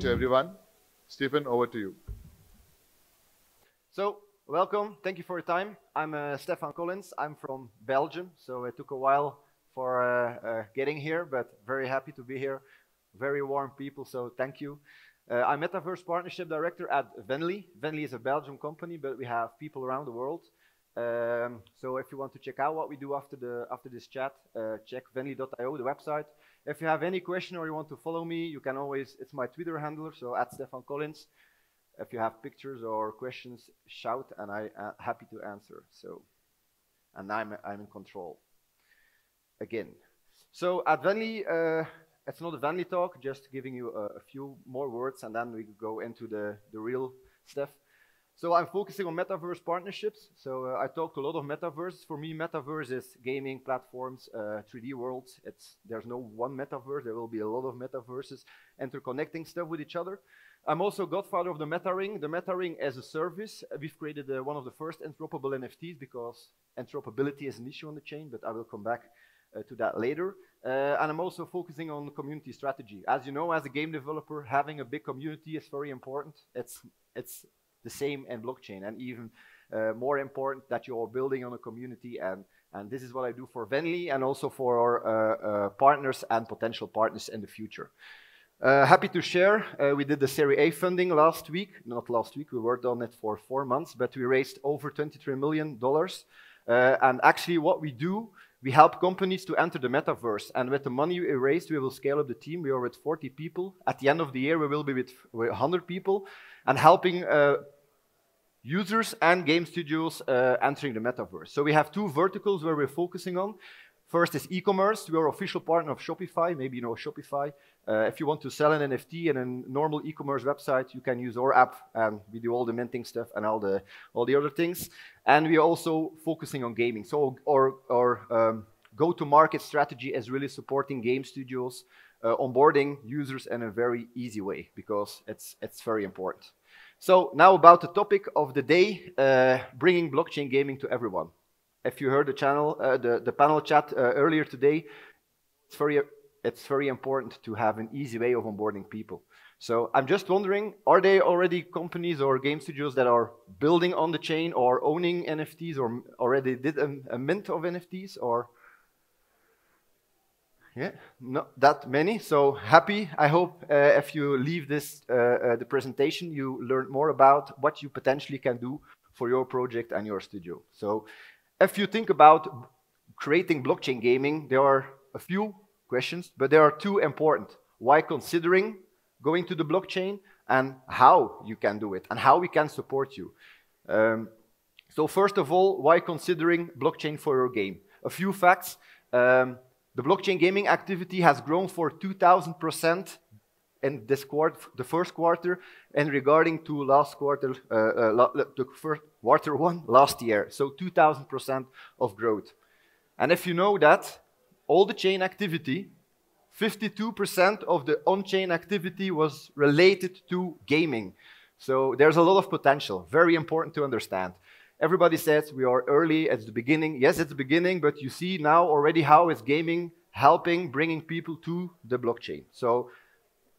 to everyone. Stephen, over to you. So, welcome. Thank you for your time. I'm uh, Stefan Colins. I'm from Belgium, so it took a while for uh, uh, getting here, but very happy to be here. Very warm people, so thank you. Uh, I'm Metaverse Partnership Director at Venly. Venly is a Belgium company, but we have people around the world. Um, so if you want to check out what we do after the after this chat, uh, check venly.io, the website. If you have any question or you want to follow me, you can always. It's my Twitter handle, so at Stefan Colins. If you have pictures or questions, shout, and I am happy to answer. So, and I'm I'm in control. Again, so at Venly, uh, it's not a Venly talk, just giving you a, a few more words, and then we go into the the real stuff. So I'm focusing on metaverse partnerships. So uh, I talked a lot of metaverses. For me, metaverse is gaming platforms, uh, 3D worlds. It's there's no one metaverse. There will be a lot of metaverses interconnecting stuff with each other. I'm also godfather of the Meta Ring. The Meta Ring as a service. We've created uh, one of the first interoperable NFTs because interoperability is an issue on the chain, but I will come back uh, to that later. Uh, and I'm also focusing on community strategy. As you know, as a game developer, having a big community is very important. It's it's the same in blockchain and even uh, more important that you are building on a community and and this is what I do for Venly and also for our uh, uh, partners and potential partners in the future. Uh, happy to share, uh, we did the Series A funding last week. Not last week, we worked on it for four months, but we raised over $23 million. Uh, and actually what we do, we help companies to enter the metaverse. And with the money we raised, we will scale up the team. We are with 40 people. At the end of the year, we will be with 100 people and helping uh, users and game studios uh, entering the metaverse. So we have two verticals where we're focusing on. First is e-commerce. We are official partner of Shopify. Maybe you know Shopify. Uh, if you want to sell an NFT in a normal e-commerce website, you can use our app, and we do all the minting stuff and all the all the other things. And we are also focusing on gaming. So our our um, go-to-market strategy is really supporting game studios, uh, onboarding users in a very easy way because it's it's very important. So now about the topic of the day, uh, bringing blockchain gaming to everyone. If you heard the channel, uh, the, the panel chat uh, earlier today, it's very, it's very important to have an easy way of onboarding people. So I'm just wondering, are there already companies or game studios that are building on the chain or owning NFTs or already did a, a mint of NFTs or? Yeah, not that many. So happy. I hope uh, if you leave this uh, uh, the presentation, you learn more about what you potentially can do for your project and your studio. So if you think about creating blockchain gaming, there are a few questions, but there are two important. Why considering going to the blockchain and how you can do it and how we can support you. Um, so first of all, why considering blockchain for your game? A few facts. Um, the blockchain gaming activity has grown for 2,000% in this quarter, the first quarter, and regarding to last quarter, uh, uh, the first quarter one last year. So 2,000% of growth. And if you know that all the chain activity, 52% of the on-chain activity was related to gaming. So there's a lot of potential. Very important to understand. Everybody says we are early at the beginning. Yes, it's the beginning, but you see now already how is gaming helping bringing people to the blockchain. So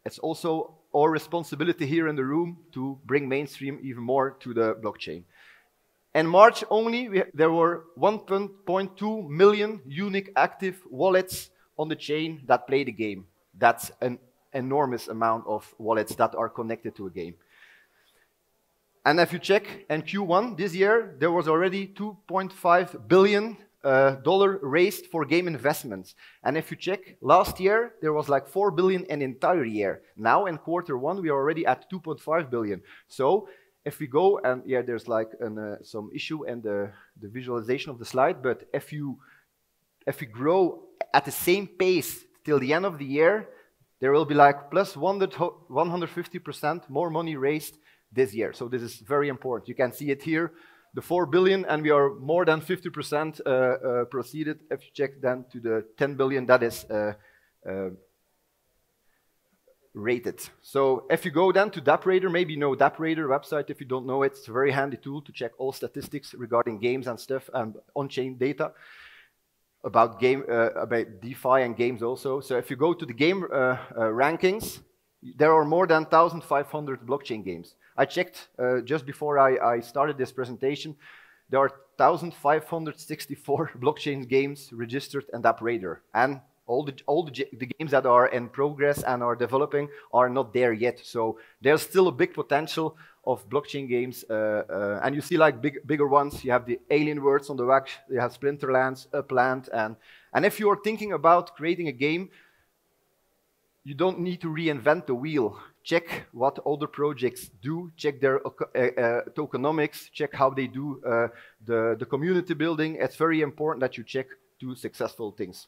it's also our responsibility here in the room to bring mainstream even more to the blockchain. In March only, we, there were 1.2 million unique active wallets on the chain that play the game. That's an enormous amount of wallets that are connected to a game. And if you check in Q1 this year, there was already 2.5 billion uh, dollar raised for game investments. And if you check last year, there was like 4 billion in entire year. Now in quarter one, we are already at 2.5 billion. So if we go and yeah, there's like an, uh, some issue in the, the visualization of the slide, but if you if we grow at the same pace till the end of the year, there will be like plus 150% more money raised this year. So this is very important. You can see it here, the 4 billion, and we are more than 50% uh, uh, proceeded. If you check then to the 10 billion, that is uh, uh, rated. So if you go then to DappRadar, maybe you know DappRadar website. If you don't know it, it's a very handy tool to check all statistics regarding games and stuff and on-chain data about game uh, about DeFi and games also. So if you go to the game uh, uh, rankings, There are more than 1,500 blockchain games. I checked uh, just before I, I started this presentation. There are 1,564 blockchain games registered DappRadar. And all the, all the, the, games that are in progress and are developing are not there yet. So there's still a big potential of blockchain games. Uh, uh, and you see like big, bigger ones. You have the Alien Worlds on the back. You have Splinterlands, Upland. And, and if you are thinking about creating a game, you don't need to reinvent the wheel. Check what other projects do, check their uh, uh, tokenomics, check how they do uh, the, the community building. It's very important that you check two successful things.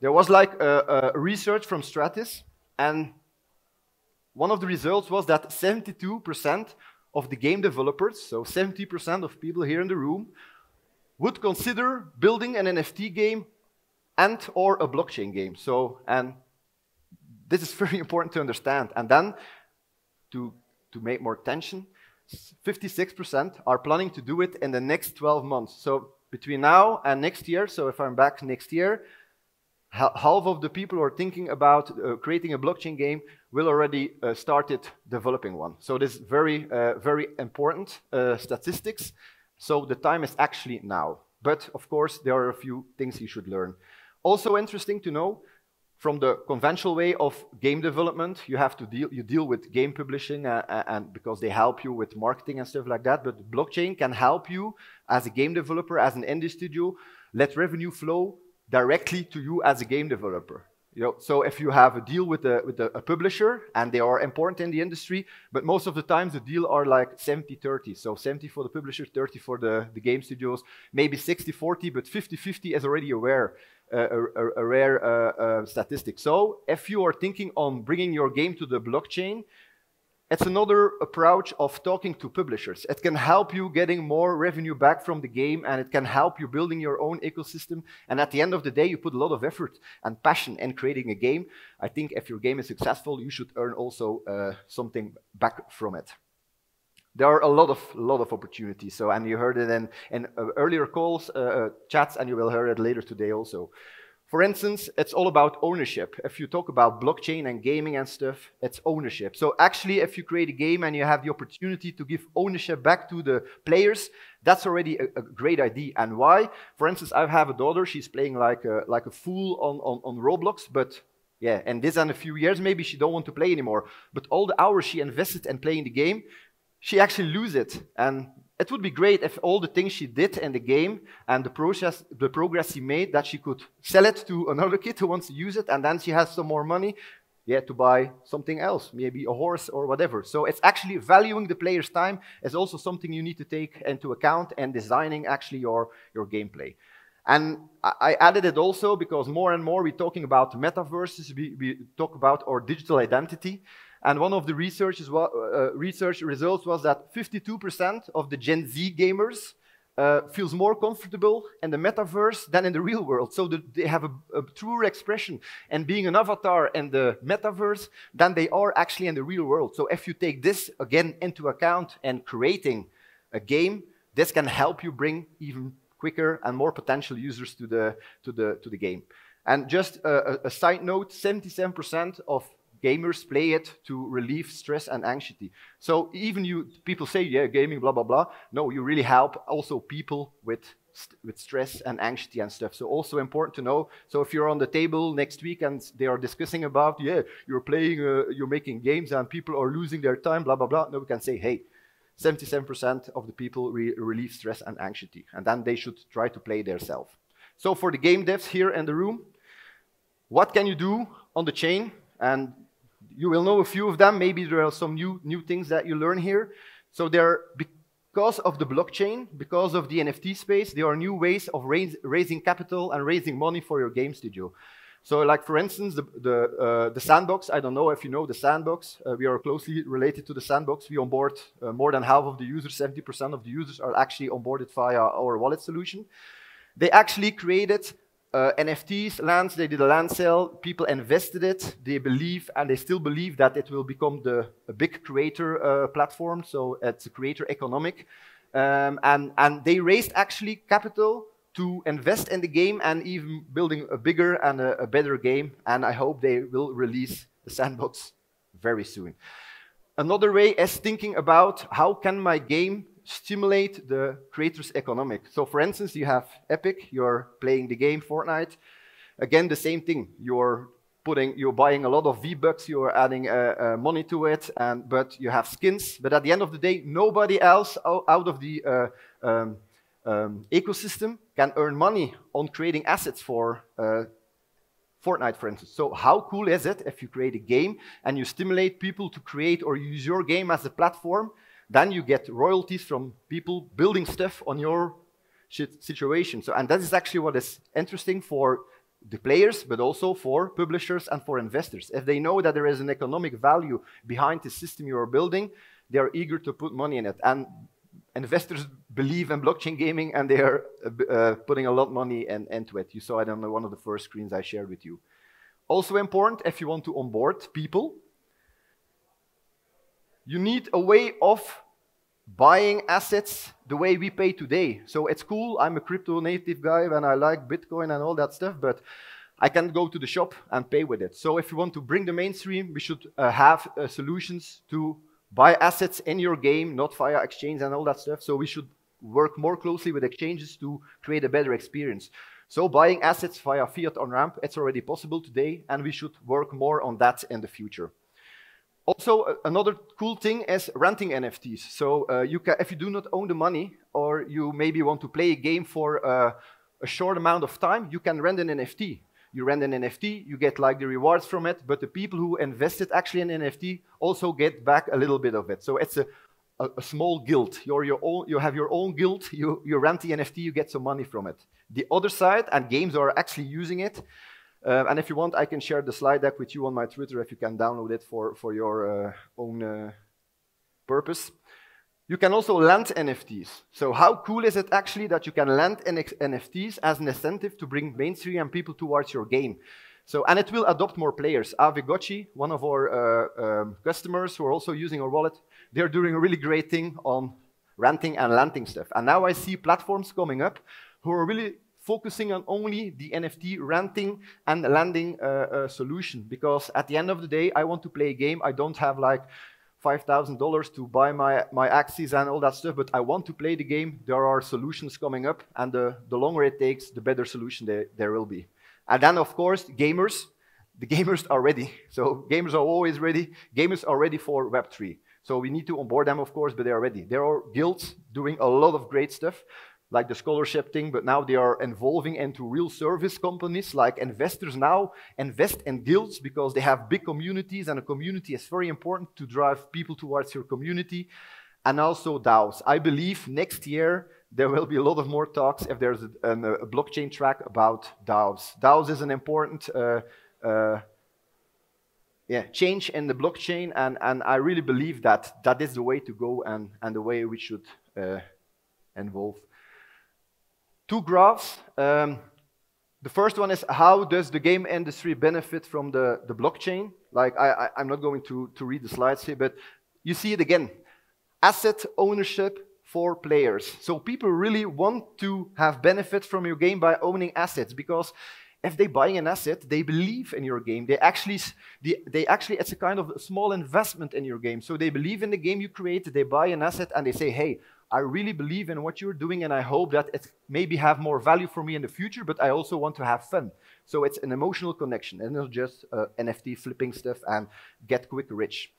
There was like a, a research from Stratis, and one of the results was that 72% of the game developers, so 70% of people here in the room, would consider building an NFT game and or a blockchain game. So, and this is very important to understand. And then, to, to make more tension, 56% are planning to do it in the next 12 months. So between now and next year, so if I'm back next year, half of the people who are thinking about uh, creating a blockchain game will already uh, started developing one. So this is very, uh, very important uh, statistics. So the time is actually now. But of course, there are a few things you should learn. Also interesting to know, from the conventional way of game development, you have to deal, you deal with game publishing uh, uh, and because they help you with marketing and stuff like that. But blockchain can help you as a game developer, as an indie studio, let revenue flow directly to you as a game developer. You know, so if you have a deal with, a, with a, a, publisher and they are important in the industry, but most of the times the deal are like 70-30. So 70 for the publisher, 30 for the, the game studios, maybe 60-40, but 50-50 is already aware, uh, a, a, rare uh, uh, statistic. So if you are thinking on bringing your game to the blockchain, it's another approach of talking to publishers. It can help you getting more revenue back from the game and it can help you building your own ecosystem. And at the end of the day, you put a lot of effort and passion in creating a game. I think if your game is successful, you should earn also uh, something back from it. There are a lot of lot of opportunities. So, and you heard it in, in uh, earlier calls, uh, uh chats, and you will hear it later today also. For instance, it's all about ownership. If you talk about blockchain and gaming and stuff, it's ownership. So actually, if you create a game and you have the opportunity to give ownership back to the players, that's already a, a great idea. And why? For instance, I have a daughter. She's playing like a, like a fool on, on, on Roblox, but yeah, and this in a few years, maybe she don't want to play anymore. But all the hours she invested in playing the game, she actually lose it. And it would be great if all the things she did in the game and the process, the progress she made, that she could sell it to another kid who wants to use it, and then she has some more money, yeah, to buy something else, maybe a horse or whatever. So it's actually valuing the player's time is also something you need to take into account and designing actually your, your gameplay. And I added it also because more and more we're talking about metaverses, we, we talk about our digital identity. And one of the research, uh, research results was that 52% of the Gen Z gamers uh, feels more comfortable in the metaverse than in the real world. So the, they have a, a, truer expression and being an avatar in the metaverse than they are actually in the real world. So if you take this again into account and creating a game, this can help you bring even quicker and more potential users to the, to the, to the game. And just a, a side note, 77% of gamers play it to relieve stress and anxiety. So even you people say, yeah, gaming, blah blah blah. No, you really help also people with with stress and anxiety and stuff. So also important to know. So if you're on the table next week and they are discussing about, yeah, you're playing, uh, you're making games and people are losing their time, blah blah blah. No, we can say, hey. 77% of the people re relieve stress and anxiety, and then they should try to play themselves. So for the game devs here in the room, what can you do on the chain? And you will know a few of them. Maybe there are some new, new things that you learn here. So there, because of the blockchain, because of the NFT space, there are new ways of raise, raising capital and raising money for your game studio. So like for instance, the, the, uh, the sandbox, I don't know if you know the sandbox, uh, we are closely related to the sandbox. We onboard uh, more than half of the users, 70% of the users are actually onboarded via our wallet solution. They actually created uh, NFTs, lands, they did a land sale, people invested it, they believe, and they still believe that it will become the a big creator uh, platform, so it's a creator economic. Um, and, and they raised actually capital to invest in the game and even building a bigger and a, a better game, and I hope they will release the sandbox very soon. Another way is thinking about how can my game stimulate the creator's economic. So for instance, you have Epic, you're playing the game Fortnite. Again, the same thing. You're putting, you're buying a lot of V-Bucks, you're adding uh, uh, money to it, and, but you have skins. But at the end of the day, nobody else out of the uh, um, um, ecosystem can earn money on creating assets for uh, Fortnite, for instance. So how cool is it if you create a game and you stimulate people to create or use your game as a platform, then you get royalties from people building stuff on your situation. So, and that is actually what is interesting for the players, but also for publishers and for investors. If they know that there is an economic value behind the system you are building, they are eager to put money in it. And investors believe in blockchain gaming and they are uh, uh, putting a lot of money in, into it. You saw it on one of the first screens I shared with you. Also important, if you want to onboard people, you need a way of buying assets the way we pay today. So it's cool, I'm a crypto native guy and I like Bitcoin and all that stuff, but I can go to the shop and pay with it. So if you want to bring the mainstream, we should uh, have uh, solutions to buy assets in your game, not via exchange and all that stuff. So we should work more closely with exchanges to create a better experience. So buying assets via fiat on ramp, it's already possible today, and we should work more on that in the future. Also, another cool thing is renting NFTs. So uh, you can, if you do not own the money, or you maybe want to play a game for uh, a short amount of time, you can rent an NFT. You rent an NFT, you get like the rewards from it, but the people who invested actually in NFT also get back a little bit of it. So it's a, a, a small guild. You're your own, you have your own guild, you, you rent the NFT, you get some money from it. The other side, and games are actually using it, uh, and if you want, I can share the slide deck with you on my Twitter if you can download it for, for your uh, own uh, purpose. You can also lend NFTs. So how cool is it actually that you can lend NFTs as an incentive to bring mainstream people towards your game? So, and it will adopt more players. Aavegotchi, one of our uh, um, customers who are also using our wallet, they're doing a really great thing on renting and lending stuff. And now I see platforms coming up who are really focusing on only the NFT renting and lending uh, uh, solution. Because at the end of the day, I want to play a game. I don't have like $5,000 to buy my, my axes and all that stuff, but I want to play the game. There are solutions coming up, and the, the longer it takes, the better solution there, there will be. And then, of course, gamers. The gamers are ready. So gamers are always ready. Gamers are ready for Web3. So we need to onboard them, of course, but they are ready. There are guilds doing a lot of great stuff like the scholarship thing, but now they are evolving into real service companies. Like investors now invest in guilds because they have big communities, and a community is very important to drive people towards your community. And also DAOs. I believe next year there will be a lot of more talks if there's a, a, a blockchain track about DAOs. DAOs is an important uh, uh, yeah, change in the blockchain, and, and I really believe that that is the way to go and, and the way we should uh, involve two graphs. Um, the first one is how does the game industry benefit from the, the blockchain? Like, I, I, am not going to, to read the slides here, but you see it again. Asset ownership for players. So people really want to have benefit from your game by owning assets because if they buy an asset, they believe in your game. They actually, they, they actually, it's a kind of a small investment in your game. So they believe in the game you create, they buy an asset, and they say, hey, I really believe in what you're doing, and I hope that it maybe have more value for me in the future, but I also want to have fun. So it's an emotional connection, and not just uh, NFT flipping stuff and get quick rich.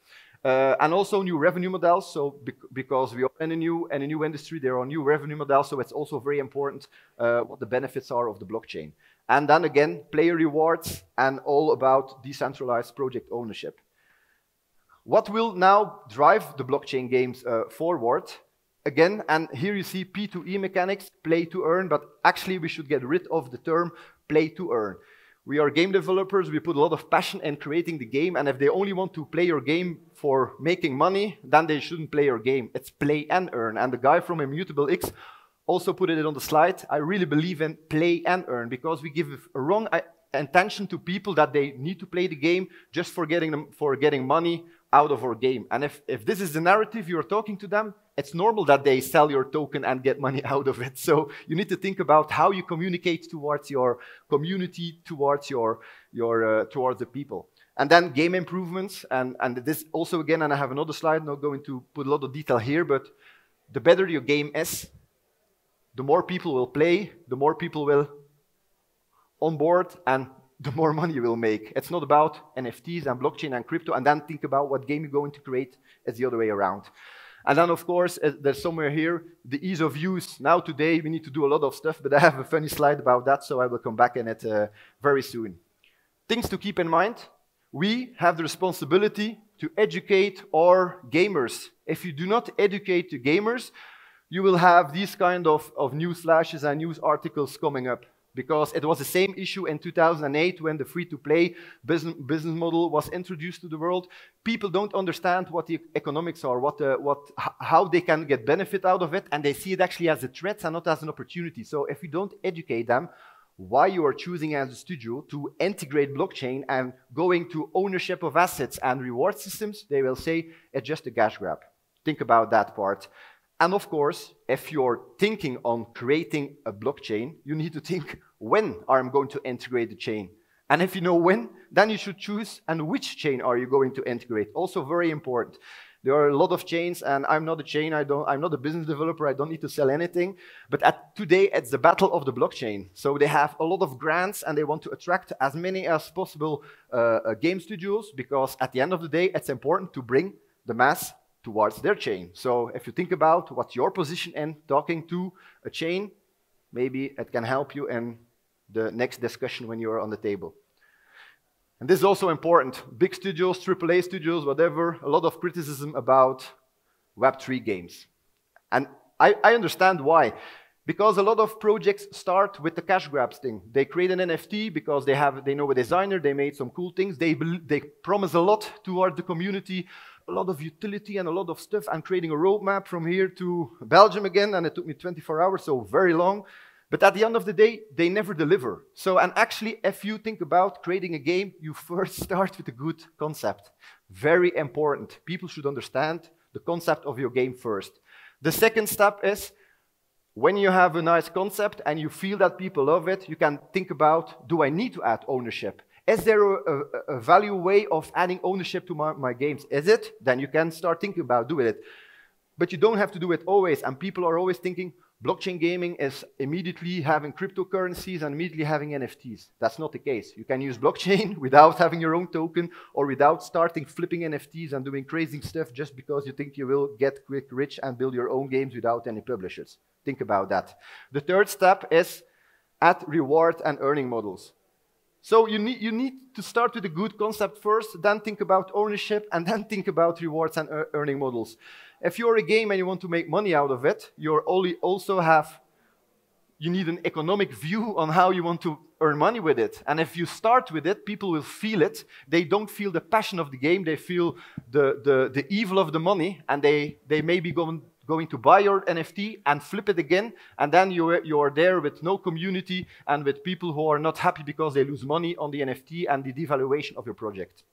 Uh, and also new revenue models. So bec because we are in a new in a new industry, there are new revenue models. So it's also very important uh, what the benefits are of the blockchain. And then again, player rewards and all about decentralized project ownership. What will now drive the blockchain games uh, forward again, and here you see P2E mechanics, play to earn, but actually we should get rid of the term play to earn. We are game developers, we put a lot of passion in creating the game, and if they only want to play your game for making money, then they shouldn't play your game. It's play and earn. And the guy from Immutable X also put it on the slide. I really believe in play and earn because we give a wrong intention to people that they need to play the game just for getting, them, for getting money out of our game. And if, if this is the narrative you're talking to them, it's normal that they sell your token and get money out of it. So you need to think about how you communicate towards your community, towards your, your uh, towards the people. And then game improvements, and, and this also again, and I have another slide, not going to put a lot of detail here, but the better your game is, the more people will play, the more people will on board, and the more money you will make. It's not about NFTs and blockchain and crypto, and then think about what game you're going to create. It's the other way around. And then, of course, uh, there's somewhere here the ease of use. Now, today, we need to do a lot of stuff, but I have a funny slide about that, so I will come back in it uh, very soon. Things to keep in mind we have the responsibility to educate our gamers. If you do not educate the gamers, you will have these kind of, of news flashes and news articles coming up because it was the same issue in 2008 when the free-to-play business, business model was introduced to the world. People don't understand what the economics are, what, the, what, how they can get benefit out of it, and they see it actually as a threat and not as an opportunity. So if we don't educate them, why you are choosing as a studio to integrate blockchain and going to ownership of assets and reward systems, they will say it's just a cash grab. Think about that part. And of course, if you're thinking on creating a blockchain, you need to think when I'm going to integrate the chain? And if you know when, then you should choose and which chain are you going to integrate. Also very important. There are a lot of chains, and I'm not a chain. I don't. I'm not a business developer. I don't need to sell anything. But at, today, it's the battle of the blockchain. So they have a lot of grants, and they want to attract as many as possible uh, uh, game studios because at the end of the day, it's important to bring the mass towards their chain. So if you think about what's your position in talking to a chain, maybe it can help you in the next discussion when you're on the table. And this is also important. Big studios, AAA studios, whatever, a lot of criticism about Web3 games. And I, I understand why. Because a lot of projects start with the cash grabs thing. They create an NFT because they, have, they know a designer, they made some cool things, they, they promise a lot toward the community, a lot of utility and a lot of stuff. I'm creating a roadmap from here to Belgium again, and it took me 24 hours, so very long. But at the end of the day, they never deliver. So, and actually, if you think about creating a game, you first start with a good concept. Very important. People should understand the concept of your game first. The second step is when you have a nice concept and you feel that people love it, you can think about do I need to add ownership? Is there a, a, a value way of adding ownership to my, my, games? Is it? Then you can start thinking about doing it. But you don't have to do it always. And people are always thinking, blockchain gaming is immediately having cryptocurrencies and immediately having NFTs. That's not the case. You can use blockchain without having your own token or without starting flipping NFTs and doing crazy stuff just because you think you will get quick rich and build your own games without any publishers. Think about that. The third step is add reward and earning models. So you need, you need to start with a good concept first, then think about ownership, and then think about rewards and earning models. If you're a game and you want to make money out of it, you only also have you need an economic view on how you want to earn money with it. And if you start with it, people will feel it. They don't feel the passion of the game, they feel the, the, the evil of the money, and they, they may be going, to buy your NFT and flip it again, and then you're, you're there with no community and with people who are not happy because they lose money on the NFT and the devaluation of your project.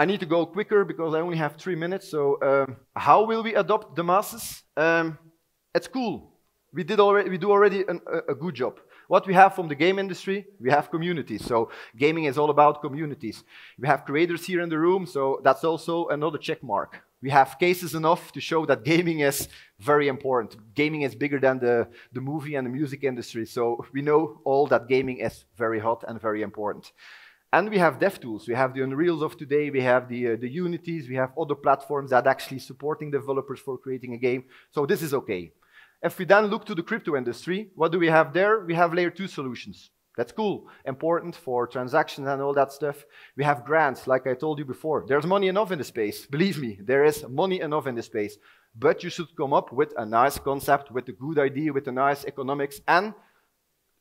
I need to go quicker because I only have three minutes. So, um, how will we adopt the masses? Um, it's cool. We did already. We do already an, a, a, good job. What we have from the game industry, we have communities. So, gaming is all about communities. We have creators here in the room, so that's also another check mark. We have cases enough to show that gaming is very important. Gaming is bigger than the, the movie and the music industry. So we know all that gaming is very hot and very important. And we have dev tools. We have the Unreals of today. We have the, uh, the Unities. We have other platforms that actually supporting developers for creating a game. So this is okay. If we then look to the crypto industry, what do we have there? We have layer two solutions. That's cool, important for transactions and all that stuff. We have grants, like I told you before. There's money enough in the space. Believe me, there is money enough in the space. But you should come up with a nice concept, with a good idea, with a nice economics, and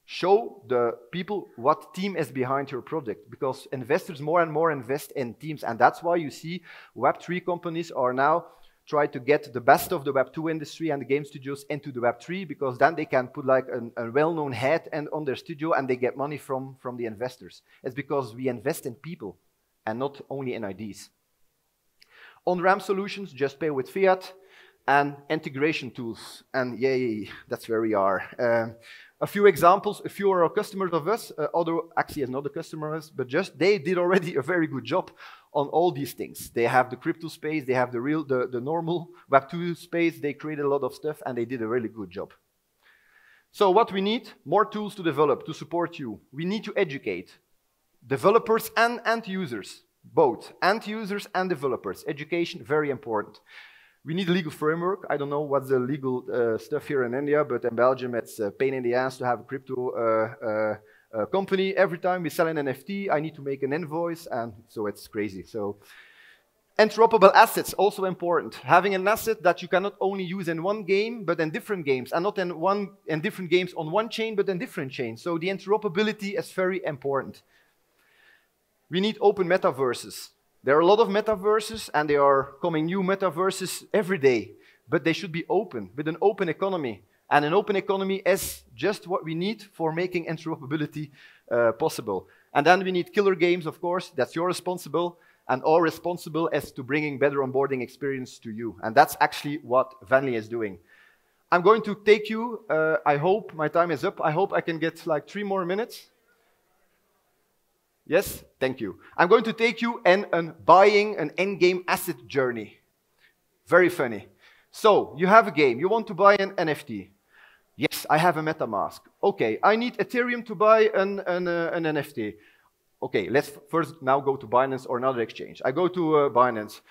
show the people what team is behind your project because investors more and more invest in teams and that's why you see web3 companies are now try to get the best of the web2 industry and the game studios into the web3 because then they can put like an, a well-known head and on their studio and they get money from from the investors it's because we invest in people and not only in IDs. on ramp solutions just pay with fiat and integration tools. And yay, that's where we are. Um, a few examples, a few are our customers of us, uh, although actually is not a customer of us, but just they did already a very good job on all these things. They have the crypto space, they have the real, the, the normal Web2 space, they created a lot of stuff and they did a really good job. So what we need, more tools to develop, to support you. We need to educate developers and end users, both end users and developers. Education, very important. We need a legal framework. I don't know what's the legal uh, stuff here in India, but in Belgium it's a pain in the ass to have a crypto uh, uh, uh company. Every time we sell an NFT, I need to make an invoice, and so it's crazy. So interoperable assets, also important. Having an asset that you cannot only use in one game, but in different games, and not in, one, in different games on one chain, but in different chains. So the interoperability is very important. We need open metaverses. There are a lot of metaverses, and there are coming new metaverses every day, but they should be open, with an open economy. And an open economy is just what we need for making interoperability uh, possible. And then we need killer games, of course, that's your responsible, and our responsible is to bringing better onboarding experience to you. And that's actually what Venly is doing. I'm going to take you, uh, I hope my time is up. I hope I can get like three more minutes. Yes, thank you. I'm going to take you in a buying an in-game asset journey. Very funny. So, you have a game, you want to buy an NFT. Yes, I have a MetaMask. Okay, I need Ethereum to buy an, an, uh, an NFT. Okay, let's first now go to Binance or another exchange. I go to uh, Binance.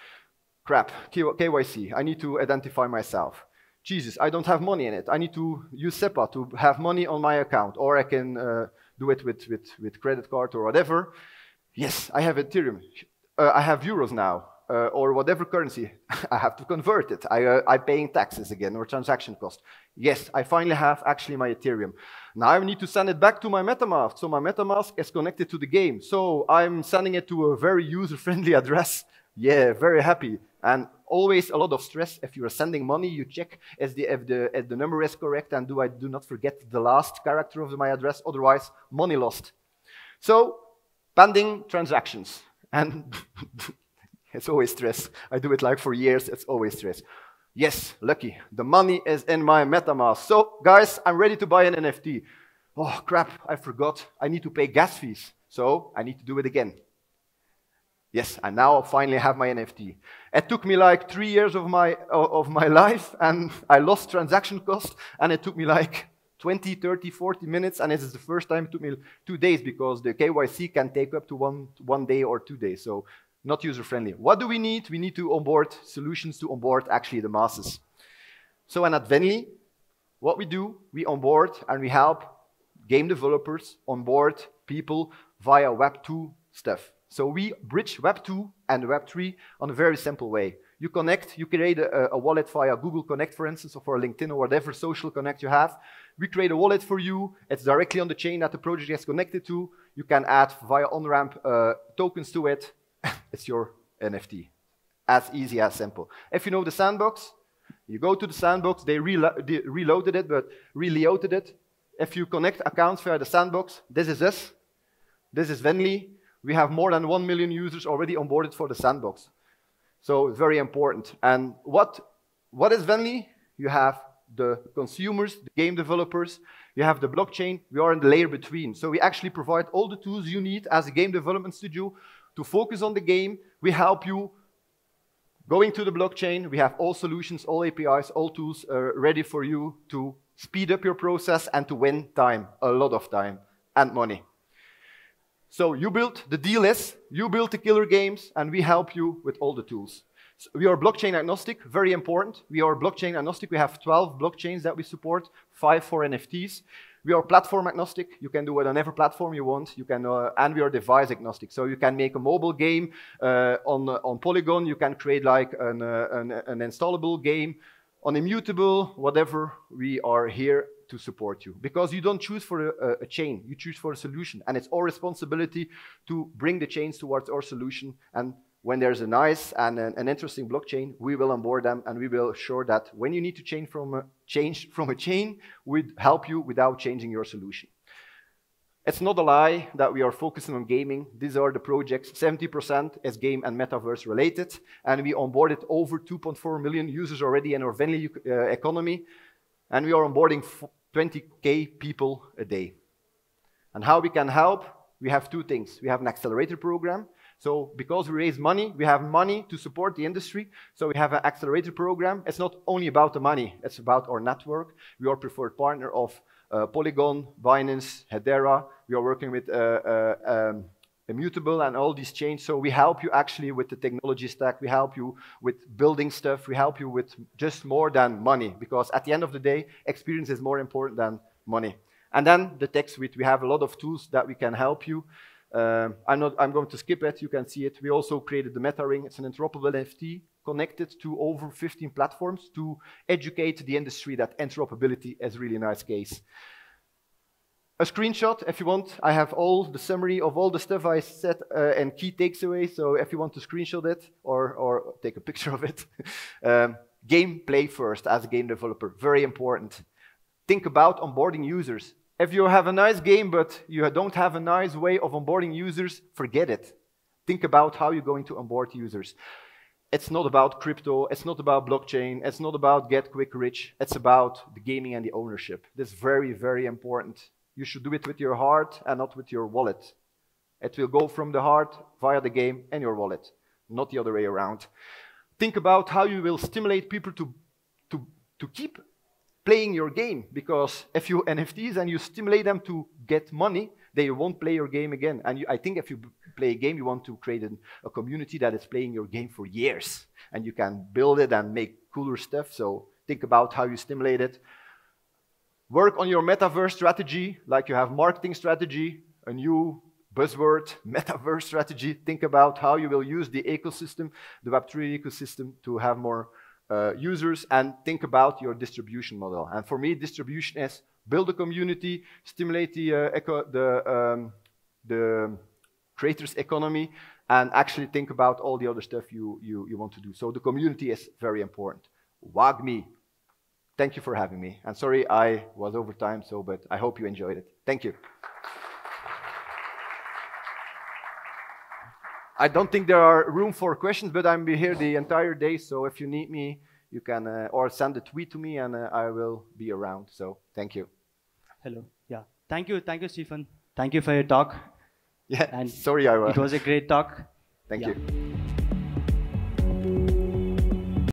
Crap, KYC, I need to identify myself. Jesus, I don't have money in it. I need to use SEPA to have money on my account, or I can uh, do it with, with, with credit card or whatever. Yes, I have Ethereum. Uh, I have euros now, uh, or whatever currency. I have to convert it. I, uh, I'm paying taxes again, or transaction cost. Yes, I finally have actually my Ethereum. Now I need to send it back to my MetaMask. So my MetaMask is connected to the game. So I'm sending it to a very user-friendly address. Yeah, very happy. And always a lot of stress. If you are sending money, you check if the, if the, if the number is correct and do I do not forget the last character of my address, otherwise money lost. So pending transactions. And it's always stress. I do it like for years, it's always stress. Yes, lucky. The money is in my MetaMask. So guys, I'm ready to buy an NFT. Oh crap, I forgot. I need to pay gas fees. So I need to do it again. Yes, I now I finally have my NFT. It took me like three years of my, of my life, and I lost transaction cost, and it took me like 20, 30, 40 minutes, and this is the first time it took me two days because the KYC can take up to one, one day or two days, so not user-friendly. What do we need? We need to onboard solutions to onboard actually the masses. So and at Venly, what we do, we onboard and we help game developers onboard people via Web2 stuff. So we bridge Web 2 and Web 3 on a very simple way. You connect, you create a, a, wallet via Google Connect, for instance, or for LinkedIn or whatever social connect you have. We create a wallet for you. It's directly on the chain that the project is connected to. You can add via on-ramp uh, tokens to it. it's your NFT. As easy as simple. If you know the sandbox, you go to the sandbox. They, they reloaded it, but reloaded it. If you connect accounts via the sandbox, this is us. This is Venly we have more than 1 million users already onboarded for the sandbox. So it's very important. And what, what is Venly? You have the consumers, the game developers, you have the blockchain, we are in the layer between. So we actually provide all the tools you need as a game development studio to focus on the game. We help you going to the blockchain. We have all solutions, all APIs, all tools uh, ready for you to speed up your process and to win time, a lot of time and money. So you build the deal is, you build the killer games, and we help you with all the tools. So we are blockchain agnostic, very important. We are blockchain agnostic. We have 12 blockchains that we support, five for NFTs. We are platform agnostic. You can do it on whatever platform you want. You can, uh, and we are device agnostic. So you can make a mobile game uh, on, uh, on Polygon. You can create like an, uh, an, an installable game on Immutable, whatever. We are here to support you because you don't choose for a, a, chain, you choose for a solution. And it's our responsibility to bring the chains towards our solution. And when there's a nice and an, an interesting blockchain, we will onboard them and we will ensure that when you need to change from a, change from a chain, we help you without changing your solution. It's not a lie that we are focusing on gaming. These are the projects. 70% is game and metaverse related. And we onboarded over 2.4 million users already in our Venly uh, economy. And we are onboarding 20K people a day. And how we can help? We have two things. We have an accelerator program. So because we raise money, we have money to support the industry. So we have an accelerator program. It's not only about the money. It's about our network. We are preferred partner of uh, Polygon, Binance, Hedera. We are working with uh, uh, um, Immutable and all these chains. So we help you actually with the technology stack. We help you with building stuff. We help you with just more than money because at the end of the day, experience is more important than money. And then the tech suite, we have a lot of tools that we can help you. Um, I'm, not, I'm going to skip it. You can see it. We also created the Meta Ring. It's an interoperable NFT connected to over 15 platforms to educate the industry that interoperability is really a nice case. A screenshot, if you want. I have all the summary of all the stuff I said uh, and key takeaways. So if you want to screenshot it or, or take a picture of it, um, gameplay first as a game developer, very important. Think about onboarding users. If you have a nice game but you don't have a nice way of onboarding users, forget it. Think about how you're going to onboard users. It's not about crypto, it's not about blockchain, it's not about get quick rich, it's about the gaming and the ownership. This is very, very important. You should do it with your heart and not with your wallet. It will go from the heart via the game and your wallet, not the other way around. Think about how you will stimulate people to, to, to keep playing your game because if you NFTs and you stimulate them to get money, they won't play your game again. And you, I think if you play a game, you want to create an, a community that is playing your game for years, and you can build it and make cooler stuff. So think about how you stimulate it. Work on your metaverse strategy, like you have marketing strategy, a new buzzword, metaverse strategy. Think about how you will use the ecosystem, the Web3 ecosystem, to have more uh, users and think about your distribution model. And for me, distribution is build a community, stimulate the, uh, eco the, um, the creators economy, and actually think about all the other stuff you, you, you want to do. So the community is very important. WAGMI, thank you for having me. And sorry I was over time, so but I hope you enjoyed it. Thank you. I don't think there are room for questions, but I'm here the entire day. So if you need me, you can uh, or send a tweet to me, and uh, I will be around. So thank you. Hello. Yeah. Thank you. Thank you, Stephen. Thank you for your talk. Yeah. And sorry, I was. It was a great talk. Thank yeah. you.